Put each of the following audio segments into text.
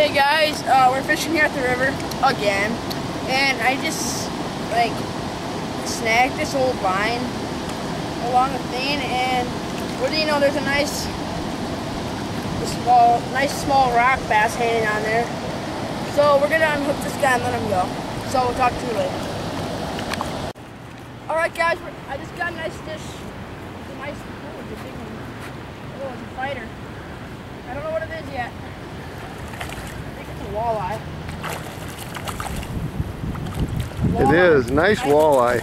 Hey guys, uh, we're fishing here at the river again, and I just like snagged this old vine along the thing, and what do you know? There's a nice, small, nice small rock bass hanging on there. So we're gonna unhook this guy and let him go. So we'll talk to you later. All right, guys, I just got a nice fish. It's a nice, oh, it's a big one. Oh, it's a fighter. I don't know what it is yet. Walleye. It is. Nice walleye.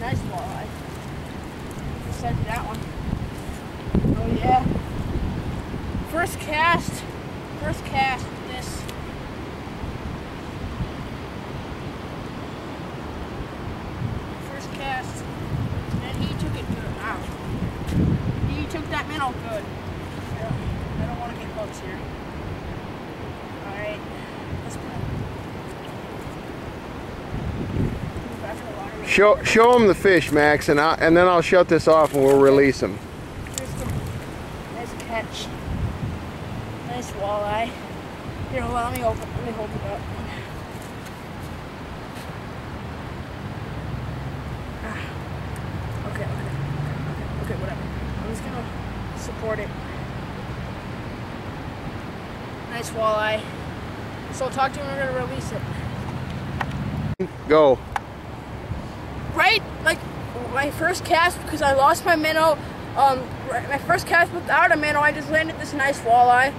Nice walleye. Just sent that one. Oh yeah. First cast. First cast with this. First cast. And he took it good. Wow. He took that minnow good. Yeah. I don't want to get hooks here. Alright. Let's put Move back to the water. Show show them the fish, Max, and I, and then I'll shut this off and we'll release them. Nice catch. Nice walleye. Here, hold on, let me hold let me hold it up. Ah. Okay, okay, okay, okay, whatever. I'm just gonna support it. Nice walleye. So I'll talk to him, we're gonna release it. Go. Right like my first cast because I lost my minnow. Um, my first cast without a minnow, I just landed this nice walleye,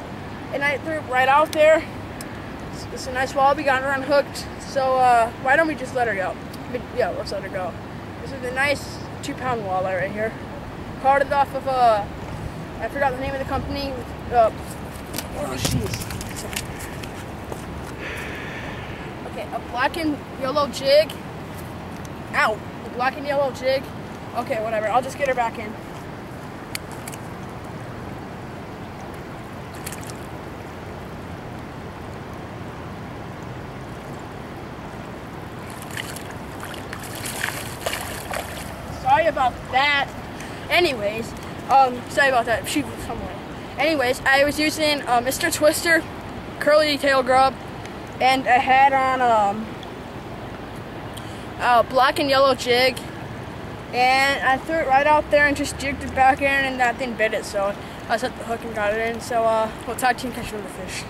and I threw it right out there. It's, it's a nice walleye. We got her unhooked. So uh, why don't we just let her go? Mean, yeah, let's let her go. This is a nice two-pound walleye right here. Caught it off of uh, I forgot the name of the company. Uh, oh jeez. Okay, a black and yellow jig. Ow! The black and yellow jig. Okay, whatever. I'll just get her back in. Sorry about that. Anyways, um, sorry about that. She was somewhere. Anyways, I was using uh, Mr. Twister curly tail grub, and I had on um, uh, black and yellow jig, and I threw it right out there and just jigged it back in, and that thing bit it. So I set the hook and got it in. So uh, we'll talk to you and catch another fish.